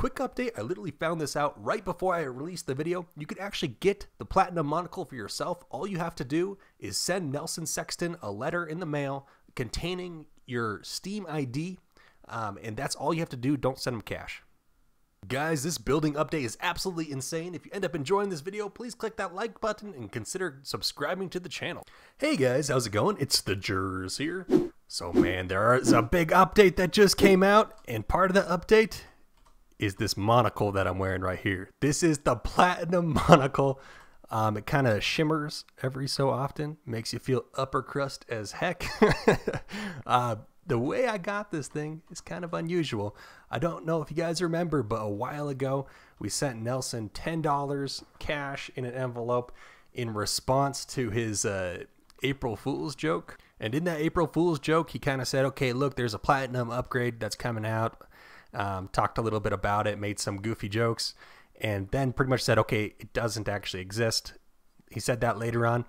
Quick update, I literally found this out right before I released the video. You can actually get the Platinum Monocle for yourself. All you have to do is send Nelson Sexton a letter in the mail containing your Steam ID, um, and that's all you have to do. Don't send them cash. Guys, this building update is absolutely insane. If you end up enjoying this video, please click that like button and consider subscribing to the channel. Hey guys, how's it going? It's the Jers here. So man, there is a big update that just came out, and part of the update is this monocle that I'm wearing right here. This is the Platinum Monocle. Um, it kind of shimmers every so often, makes you feel upper crust as heck. uh, the way I got this thing is kind of unusual. I don't know if you guys remember, but a while ago we sent Nelson $10 cash in an envelope in response to his uh, April Fool's joke. And in that April Fool's joke, he kind of said, okay, look, there's a platinum upgrade that's coming out um, talked a little bit about it, made some goofy jokes, and then pretty much said, okay, it doesn't actually exist. He said that later on,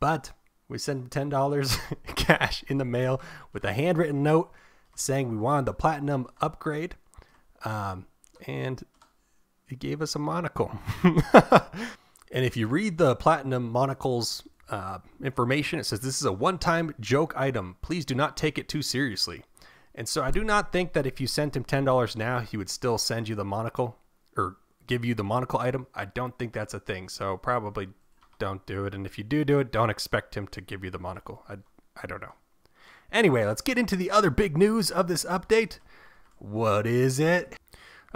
but we sent him ten dollars cash in the mail with a handwritten note saying we wanted the platinum upgrade, um, and he gave us a monocle. and if you read the platinum monocle's uh, information, it says this is a one-time joke item. Please do not take it too seriously. And so I do not think that if you sent him $10 now, he would still send you the monocle or give you the monocle item. I don't think that's a thing. So probably don't do it. And if you do do it, don't expect him to give you the monocle. I, I don't know. Anyway, let's get into the other big news of this update. What is it?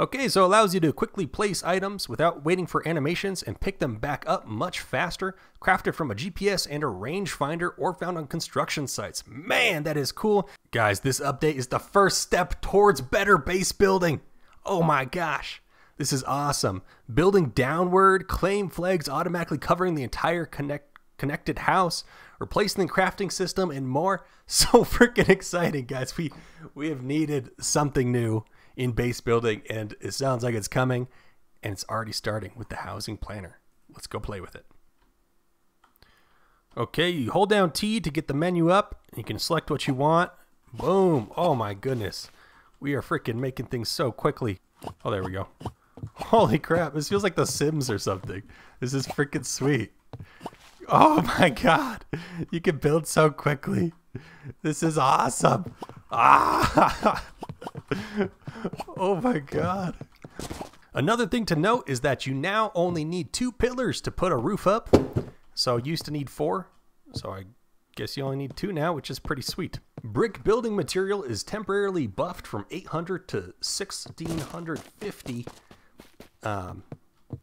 Okay, so it allows you to quickly place items without waiting for animations and pick them back up much faster, crafted from a GPS and a rangefinder or found on construction sites. Man, that is cool. Guys, this update is the first step towards better base building. Oh my gosh. This is awesome. Building downward, claim flags automatically covering the entire connect connected house, replacing the crafting system, and more. So freaking exciting, guys. We we have needed something new in base building, and it sounds like it's coming, and it's already starting with the housing planner. Let's go play with it. Okay, you hold down T to get the menu up. You can select what you want. Boom. Oh my goodness. We are freaking making things so quickly. Oh, there we go. Holy crap. This feels like The Sims or something. This is freaking sweet. Oh my god. You can build so quickly. This is awesome. Ah! oh my god. Another thing to note is that you now only need two pillars to put a roof up. So used to need four. So I guess you only need two now, which is pretty sweet. Brick building material is temporarily buffed from 800 to 1650 um,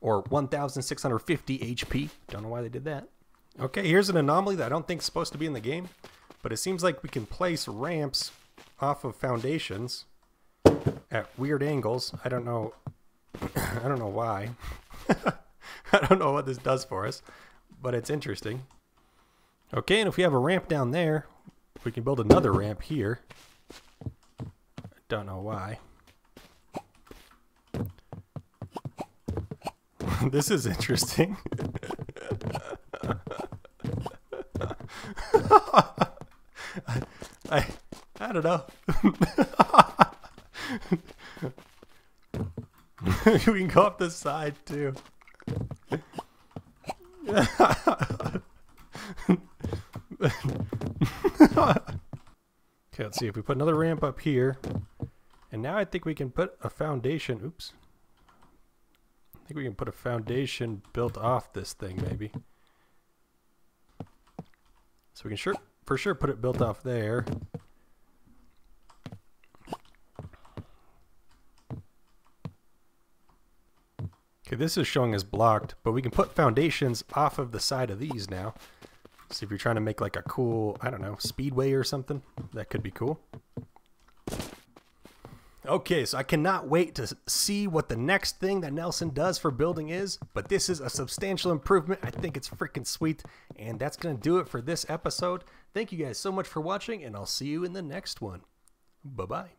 or 1650 HP. Don't know why they did that. Okay, here's an anomaly that I don't think is supposed to be in the game, but it seems like we can place ramps off of foundations at weird angles. I don't know. I don't know why. I don't know what this does for us, but it's interesting. Okay, and if we have a ramp down there, we can build another ramp here. Don't know why. this is interesting. I, I, I don't know. we can go up the side too. okay, let's see if we put another ramp up here. And now I think we can put a foundation. Oops. I think we can put a foundation built off this thing, maybe. So we can sure, for sure put it built off there. Okay, this is showing as blocked, but we can put foundations off of the side of these now. So if you're trying to make like a cool, I don't know, speedway or something, that could be cool. Okay, so I cannot wait to see what the next thing that Nelson does for building is, but this is a substantial improvement. I think it's freaking sweet, and that's going to do it for this episode. Thank you guys so much for watching, and I'll see you in the next one. Bye-bye.